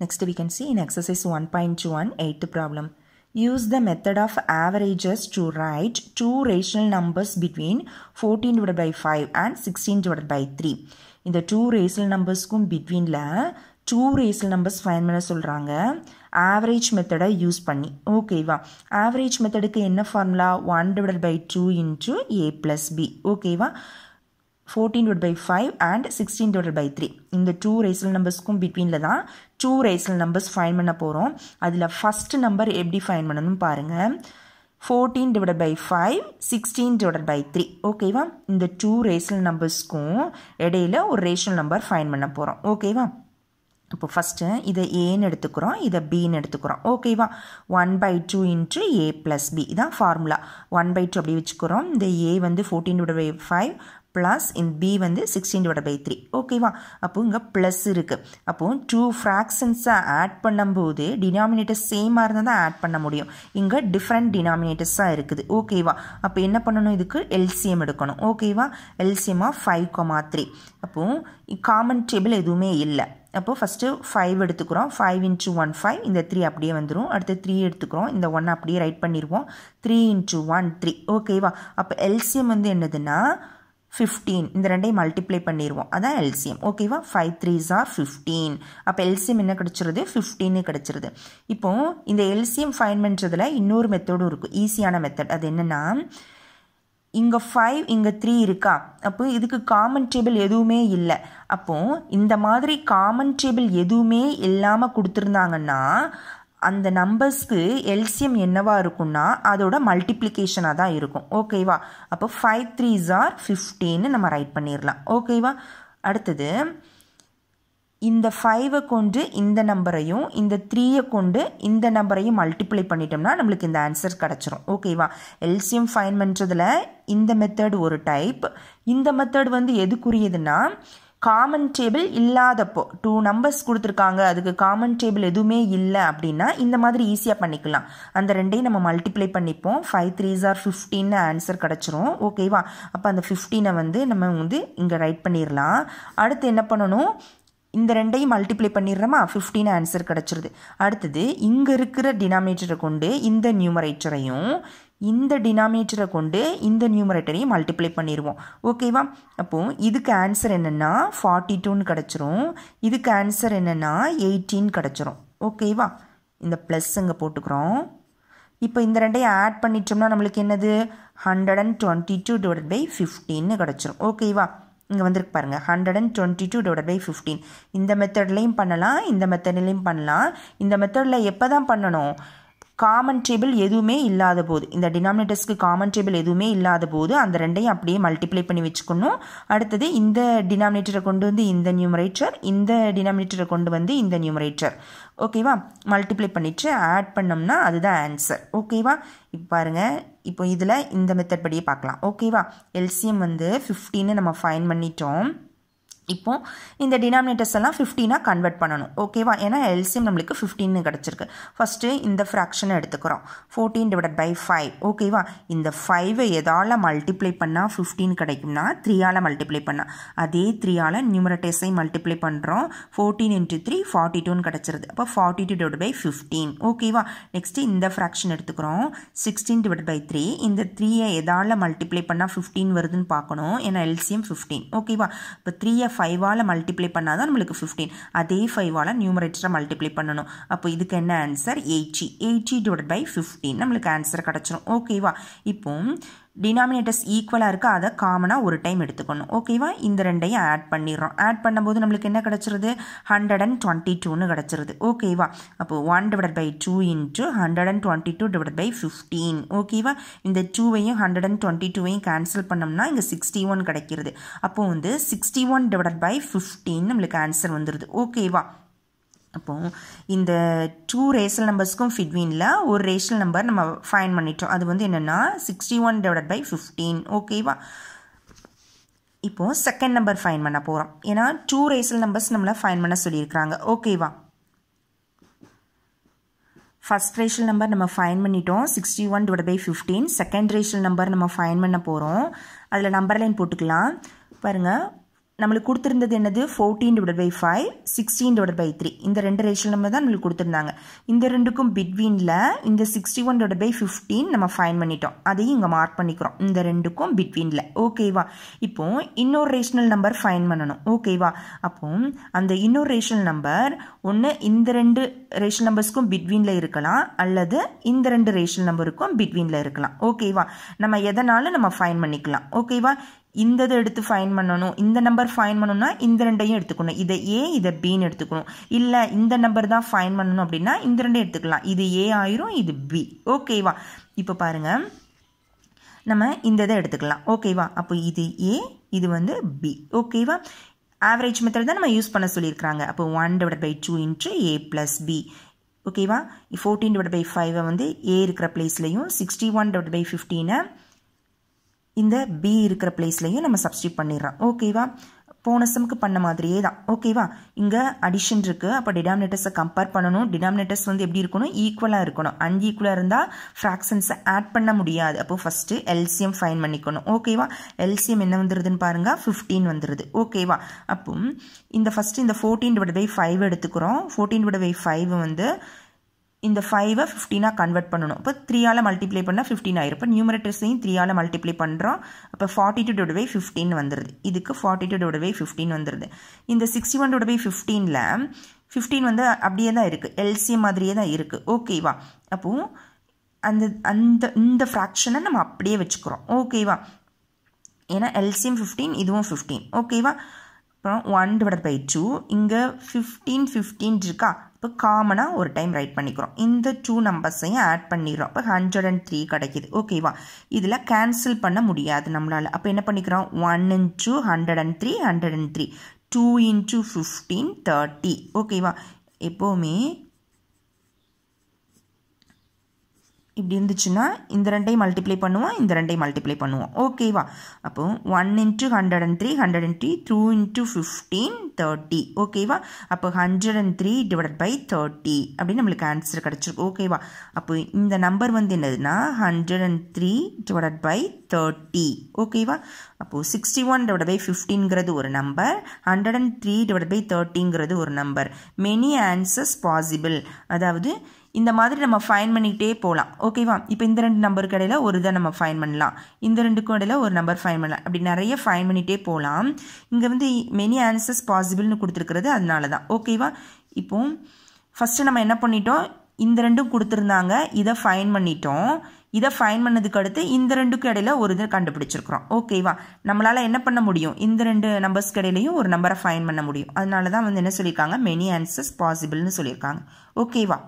Next we can see in exercise 1.21 eighth problem. Use the method of averages to write two rational numbers between 14 divided by 5 and 16 divided by 3. இந்த two rational நம்பர்ஸ்க்கும் betweenல two rational numbers find பண்ண சொல்கிறாங்க average மெத்தடை use பண்ணி ஓகேவா average மெத்தடுக்கு என்ன formula one divide by two into A plus B ஓகேவா fourteen divide by five and sixteen divide by three இந்த டூ ரேசல் நம்பர்ஸ்க்கும் பிட்வீனில் தான் டூ ரேசல் நம்பர்ஸ் ஃபைன் பண்ண போகிறோம் அதில் ஃபஸ்ட்டு நம்பர் எப்படி ஃபைன் பண்ணணும்னு பாருங்கள் fourteen divide by five sixteen divide by three ஓகேவா இந்த டூ ரேஷனல் நம்பர்ஸ்க்கும் இடையில ஒரு ரேஷனல் நம்பர் ஃபைன் பண்ண போகிறோம் ஓகேவா இப்போ ஃபஸ்ட்டு இதை ஏன்னு எடுத்துக்கிறோம் இதை பின்னு எடுத்துக்கிறோம். ஓகேவா one by two into A plus B இதான் ஃபார்முலா ஒன் பை டூ அப்படி வச்சுக்கிறோம். இந்த ஏ வந்து fourteen divide by five plus in B வந்து சிக்ஸ்டீன் டிவைட் பை த்ரீ ஓகேவா அப்போ இங்கே ப்ளஸ் இருக்குது அப்போது டூ ஃப்ராக்ஷன்ஸை ஆட் பண்ணும்போது டினாமினேட்டர் சேமாக இருந்தால் தான் ஆட் பண்ண முடியும். இங்கே டிஃப்ரெண்ட் டினாமினேட்டர்ஸாக இருக்குது. ஓகேவா அப்போ என்ன பண்ணணும் இதுக்கு? எல்சிஎம் எடுக்கணும். ஓகேவா எல்சிஎம்மாக ஃபைவ் கோமா த்ரீ அப்போது காமன் டேபிள் எதுவுமே இல்லை. அப்போது ஃபஸ்ட்டு ஃபைவ் எடுத்துக்கிறோம். ஃபைவ் இன்ட்டு ஒன் ஃபைவ் இந்த த்ரீ அப்படியே வந்துடும் அடுத்து த்ரீ எடுத்துக்கிறோம். இந்த ஒன் அப்படியே ரைட் பண்ணிடுவோம் த்ரீ இன்ட்டு ஒன் த்ரீ ஓகேவா அப்போ எல்சிஎம் வந்து என்னதுன்னா ஃபிஃப்டீன் இந்த ரெண்டையும் மல்டிப்ளை பண்ணிடுவோம் அதான் எல்சிஎம் ஓகேவா ஃபைவ் த்ரீஸ் ஆர் ஃபிஃப்டீன் அப்போ எல்சிஎம் என்ன கிடச்சிருது? ஃபிஃப்டீன்னு கிடச்சிருது. இப்போது இந்த எல்சிஎம் ஃபைன் பண்ணுறதுல இன்னொரு மெத்தடும் இருக்குது ஈஸியான மெத்தட் அது என்னென்னா இங்கே ஃபைவ் இங்கே த்ரீ இருக்கா? அப்போ இதுக்கு காமன் டேபிள் எதுவுமே இல்லை. அப்போது இந்த மாதிரி காமன் டேபிள் எதுவுமே இல்லாமல் கொடுத்துருந்தாங்கன்னா அந்த நம்பர்ஸ்க்கு எல்சிஎம் என்னவா இருக்கும்னா அதோட மல்டிப்ளிகேஷனாக தான் இருக்கும். ஓகேவா அப்போ ஃபைவ் த்ரீஸ் ஆர் ஃபிஃப்டின்னு நம்ம ரைட் பண்ணிடலாம் ஓகேவா அடுத்தது இந்த ஃபைவை கொண்டு இந்த நம்பரையும் இந்த த்ரீயை கொண்டு இந்த நம்பரையும் மல்டிப்ளை பண்ணிட்டோம்னா நம்மளுக்கு இந்த ஆன்சர் கிடச்சிரும். ஓகேவா எல்சியம் ஃபைன் பண்ணுறதுல இந்த மெத்தட் ஒரு டைப் இந்த மெத்தட் வந்து எதுக்குரியதுன்னா காமன் டேபிள் இல்லாதப்போ டூ நம்பர்ஸ் கொடுத்துருக்காங்க அதுக்கு காமன் டேபிள் எதுவுமே இல்லை அப்படின்னா இந்த மாதிரி ஈஸியாக பண்ணிக்கலாம். அந்த ரெண்டையும் நம்ம மல்டிப்ளை பண்ணிப்போம். ஃபைவ் த்ரீஸ் ஆர் ஃபிஃப்டின்னு ஆன்சர் கிடச்சிரும். ஓகேவா அப்போ அந்த ஃபிஃப்டீனை வந்து நம்ம வந்து இங்கே ரைட் பண்ணிடலாம் அடுத்து என்ன பண்ணணும்? இந்த ரெண்டையும் மல்டிப்ளை பண்ணிடுறோமா? ஃபிஃப்டின் ஆன்சர் கிடச்சிருது. அடுத்தது இங்கே இருக்கிற டினாமினேட்டரை கொண்டு இந்த நியூமரேட்டரையும் இந்த டினாமினேட்டரை கொண்டு இந்த நியூமரேட்டரையும் மல்டிப்ளை பண்ணிடுவோம் ஓகேவா அப்போது இதுக்கு ஆன்சர் என்னென்னா ஃபார்ட்டி டூன்னு கிடச்சிரும். இதுக்கு ஆன்சர் என்னென்னா எயிட்டீன் கிடச்சிரும். ஓகேவா இந்த ப்ளஸ் இங்கே போட்டுக்கிறோம். இப்போ இந்த ரெண்டையும் ஆட் பண்ணிட்டோம்னா நம்மளுக்கு என்னது? Hundred and twenty two divide by ஃபிஃப்டின்னு கிடச்சிரும். ஓகேவா இங்கே வந்துருக்கு பாருங்கள் hundred and twenty two divide by fifteen இந்த மெத்தட்லேயும் பண்ணலாம் இந்த மெத்தட்லேயும் பண்ணலாம். இந்த மெத்தடில் எப்போ தான் பண்ணணும்? காமன் டேபிள் எதுவுமே இல்லாத போது இந்த டினாமினேட்டர்ஸ்க்கு காமன் டேபிள் எதுவுமே இல்லாத போது அந்த ரெண்டையும் அப்படியே மல்டிப்ளை பண்ணி வச்சுக்கணும். அடுத்தது இந்த டினாமினேட்டரை கொண்டு வந்து இந்த நியூமரேட்டர் இந்த டினாமினேட்டரை கொண்டு வந்து இந்த நியூமரேட்டர் ஓகேவா மல்டிப்ளை பண்ணிவிட்டு ஆட் பண்ணோம்னா அதுதான் ஆன்சர் ஓகேவா இப்போ பாருங்கள் இப்போ இதில் இந்த மெத்தட் படியே பார்க்கலாம். ஓகேவா எல்சிஎம் வந்து ஃபிஃப்டின்னு நம்ம ஃபைன் பண்ணிட்டோம். இப்போ இந்த டினாமினேட்டர்ஸ் எல்லாம் ஃபிஃப்டீனாக கன்வெர்ட் பண்ணணும். ஓகேவா ஏன்னா எல்சிஎம் நம்மளுக்கு ஃபிஃப்டின்னு கிடச்சிருக்கு. ஃபஸ்ட்டு இந்த ஃப்ராக்ஷனை எடுத்துக்கிறோம். ஃபோர்டீன் டிவைட் பை ஃபைவ் ஓகேவா இந்த ஃபைவை எதால் மல்டிப்ளை பண்ணால் ஃபிஃப்டீன் கிடைக்கும்னா த்ரீயால் மல்டிப்ளை பண்ணால் அதே த்ரீயால் நியூமரட்டேஸை மல்டிப்ளை பண்ணுறோம் ஃபோர்டீன் இன்ட்டு த்ரீ ஃபார்ட்டி டூன்னு கிடச்சிருது. அப்போ forty two divide by fifteen ஓகேவா நெக்ஸ்ட்டு இந்த ஃப்ராக்ஷன் எடுத்துக்கிறோம். சிக்ஸ்டீன் டிவைட் பை த்ரீ இந்த த்ரீயை எதால் மல்டிப்ளை பண்ணால் ஃபிஃப்டீன் வருதுன்னு பார்க்கணும். ஏன்னா எல்சிஎம் ஃபிஃப்டீன் ஓகேவா இப்போ த்ரீயை ஃபைவால் மல்டிப்ளை பண்ணால் தான் நம்மளுக்கு ஃபிஃப்டீன் அதே ஃபைவால் நியூமரேட்டரை மல்டிப்ளை பண்ணணும். அப்போ இதுக்கு என்ன answer eighty eighty divide by fifteen நம்மளுக்கு ஆன்சர் கிடச்சிரும். ஓகேவா இப்போ டினாமினேட்டர்ஸ் ஈக்குவலாக இருக்குது அதை காமனாக ஒரு டைம் எடுத்துக்கணும். ஓகேவா இந்த ரெண்டையும் ஆட் பண்ணிடுறோம். ஆட் பண்ணும்போது நம்மளுக்கு என்ன கிடச்சிருது? ஹண்ட்ரட் அண்ட் டுவெண்ட்டி டூன்னு கிடச்சிருது. ஓகேவா அப்போது one divide by two into hundred and twenty two divide by fifteen ஓகேவா இந்த டூவையும் ஹண்ட்ரட் அண்ட் டுவெண்ட்டி டூவையும் கேன்சல் பண்ணோம்னா இங்கே சிக்ஸ்டி ஒன் கிடைக்கிறது. அப்போது வந்து sixty one divide by fifteen நம்மளுக்கு ஆன்சர் வந்துடுது ஓகேவா அப்போது இந்த டூ ரேஷனல் நம்பர்ஸ்க்கும் ஃபிட்வீனில் ஒரு ரேஷனல் நம்பர் நம்ம ஃபைன் பண்ணிட்டோம். அது வந்து என்னென்னா sixty one divide by fifteen ஓகேவா இப்போது செகண்ட் நம்பர் ஃபைன் பண்ண போகிறோம் ஏன்னா டூ ரேஷனல் நம்பர்ஸ் நம்மளை ஃபைன் பண்ண சொல்லியிருக்கிறாங்க. ஓகேவா ஃபஸ்ட் ரேஷியல் நம்பர் நம்ம ஃபைன் பண்ணிட்டோம். Sixty one divide by fifteen second rational number நம்ம ஃபைன் பண்ண போகிறோம் அதில் நம்பர் லைன் போட்டுக்கலாம். பாருங்கள் நம்மளுக்கு கொடுத்துருந்தது என்னது? Fourteen divide by five sixteen divide by three இந்த ரெண்டு ரேஷியல் நம்பர் தான் நம்மளுக்கு கொடுத்துருந்தாங்க. இந்த ரெண்டுக்கும் பிட்வீனில் இந்த sixty one divide by fifteen நம்ம ஃபைன் பண்ணிட்டோம். அதையும் இங்கே மார்க் பண்ணிக்கிறோம். இந்த ரெண்டுக்கும் பிட்வீனில் ஓகேவா இப்போ இன்னொரு ரேஷனல் நம்பர் ஃபைன் பண்ணணும். ஓகேவா அப்போ அந்த இன்னொரு ரேஷனல் நம்பர் ஒன்று இந்த ரெண்டு ரேஷனல் நம்பர்ஸ்க்கும் பிட்வீனில் இருக்கலாம். அல்லது இந்த ரெண்டு ரேஷனல் நம்பருக்கும் பிட்வீனில் இருக்கலாம். ஓகேவா நம்ம எதனாலும் நம்ம ஃபைன் பண்ணிக்கலாம். ஓகேவா இந்த இதை எடுத்து ஃபைன் பண்ணணும் இந்த நம்பர் ஃபைன் பண்ணணும்னா இந்த ரெண்டையும் எடுத்துக்கணும். இதை ஏ இதை பின்னு எடுத்துக்கணும். இல்லை இந்த நம்பர் தான் ஃபைன் பண்ணணும் அப்படின்னா இந்த ரெண்டையும் எடுத்துக்கலாம். இது ஏ ஆயிரும் இது பி ஓகேவா இப்போ பாருங்க. நம்ம இந்த இதை எடுத்துக்கலாம் ஓகேவா அப்போ இது ஏ இது வந்து பி ஓகேவா ஆவரேஜ் மெத்தட் தான் நம்ம யூஸ் பண்ண சொல்லியிருக்கிறாங்க. அப்போ one divide by two into A plus B ஓகேவா ஃபோர்டீன் டிவைட் பை ஃபைவை வந்து ஏ இருக்கிற பிளேஸ்லையும் சிக்ஸ்டி ஒன் டிவைட் பை ஃபிஃப்டீனை இந்த பி இருக்கிற பிளேஸ்லையும் நம்ம சப்ஸ்டியூட் பண்ணிடுறோம். ஓகேவா போன சம்க்கு பண்ண மாதிரியே தான். ஓகேவா இங்கே அடிஷன் இருக்குது அப்போ டினாமினேட்டர்ஸை கம்பேர் பண்ணணும். டினாமினேட்டர்ஸ் வந்து எப்படி இருக்கணும்? ஈக்குவலாக இருக்கணும். அன்ஈக்குவலாக இருந்தால் ஃப்ராக்ஷன்ஸை ஆட் பண்ண முடியாது. அப்போ ஃபஸ்ட்டு எல்சிஎம் ஃபைன் பண்ணிக்கணும். ஓகேவா எல்சிஎம் என்ன வந்துருதுன்னு பாருங்கள் ஃபிஃப்டீன் வந்துருது. ஓகேவா அப்போ இந்த ஃபஸ்ட்டு இந்த ஃபோர்டீன் டிவைட் பை ஃபைவ் எடுத்துக்கிறோம். ஃபோர்டீன் டிவைட் பை ஃபைவ் வந்து இந்த ஃபைவை ஃபிஃப்டீனாக கன்வெர்ட் பண்ணணும். இப்போ த்ரீயால் மல்டிப்ளை பண்ணால் ஃபிஃப்டீன் ஆயிரும். இப்போ நியூமரேட்டர்ஸையும் த்ரீயால் மல்டிப்ளை பண்ணுறோம் அப்போ forty two divide by fifteen வந்துடுது இதுக்கு forty two divide by fifteen வந்துடுது இந்த சிக்ஸ்டி ஒன் டிவைட் பை ஃபிஃப்டீனில் ஃபிஃப்டீன் வந்து அப்படியே தான் இருக்குது எல்சி மாதிரியே தான் இருக்குது ஓகேவா அப்போது அந்த அந்த இந்த ஃப்ராக்ஷனை நம்ம அப்படியே வச்சுக்கிறோம். ஓகேவா ஏன்னா எல்சிஎம் ஃபிஃப்டீன் இதுவும் ஃபிஃப்டீன் ஓகேவா அப்புறம் ஒன் டிவைட் பை டூ இங்கே ஃபிஃப்டீன் ஃபிஃப்டீன் இருக்கா? இப்போ காமனாக ஒரு டைம் ரைட் பண்ணிக்கிறோம். இந்த டூ நம்பர்ஸையும் ஆட் பண்ணிடுறோம். இப்போ ஹண்ட்ரட் அண்ட் த்ரீ கிடைக்கிது. ஓகேவா இதில் கேன்சல் பண்ண முடியாது நம்மளால். அப்போ என்ன பண்ணிக்கிறோம்? One into hundred and three hundred and three two into fifteen thirty ஓகேவா எப்போவுமே இப்படி இருந்துச்சுன்னா இந்த ரெண்டையும் மல்டிப்ளை பண்ணுவோம் இந்த ரெண்டையும் மல்டிப்ளை பண்ணுவோம். ஓகேவா அப்போ one into hundred and three hundred and three two into fifteen thirty ஓகேவா அப்போ hundred and three divide by thirty அப்படின்னு நம்மளுக்கு ஆன்சர் கிடச்சிருக்கு ஓகேவா அப்போ இந்த நம்பர் வந்து என்னதுன்னா hundred and three divide by thirty ஓகேவா அப்போது சிக்ஸ்டி ஒன் டிவைட் பை ஃபிஃப்டீன்கிறது ஒரு number hundred and three divide by தேர்ட்டிங்கிறது ஒரு நம்பர் மெனி ஆன்சர்ஸ் பாசிபிள் அதாவது இந்த மாதிரி நம்ம ஃபைன் பண்ணிக்கிட்டே போகலாம் ஓகேவா இப்போ இந்த ரெண்டு நம்பருக்கு இடையில ஒரு இதை நம்ம ஃபைன் பண்ணலாம். இந்த ரெண்டுக்கும் இடையில ஒரு நம்பர் ஃபைன் பண்ணலாம். அப்படி நிறைய ஃபைன் பண்ணிகிட்டே போகலாம் இங்கே வந்து மெனி ஆன்சர்ஸ் பாசிபிள்னு கொடுத்துருக்கிறது அதனால தான் ஓகேவா இப்போ ஃபஸ்ட்டு நம்ம என்ன பண்ணிட்டோம்? இந்த ரெண்டும் கொடுத்துருந்தாங்க. இதை ஃபைன் பண்ணிட்டோம். இதை ஃபைன் பண்ணதுக்கு அடுத்து இந்த ரெண்டுக்கும் இடையில ஒரு இதை கண்டுபிடிச்சிருக்கிறோம். ஓகேவா நம்மளால் என்ன பண்ண முடியும்? இந்த ரெண்டு நம்பர்ஸ்க்கு இடையிலையும் ஒரு நம்பரை ஃபைன் பண்ண முடியும். அதனால தான் வந்து என்ன சொல்லியிருக்காங்க? மெனி ஆன்சர்ஸ் பாசிபிள்னு சொல்லியிருக்காங்க. ஓகேவா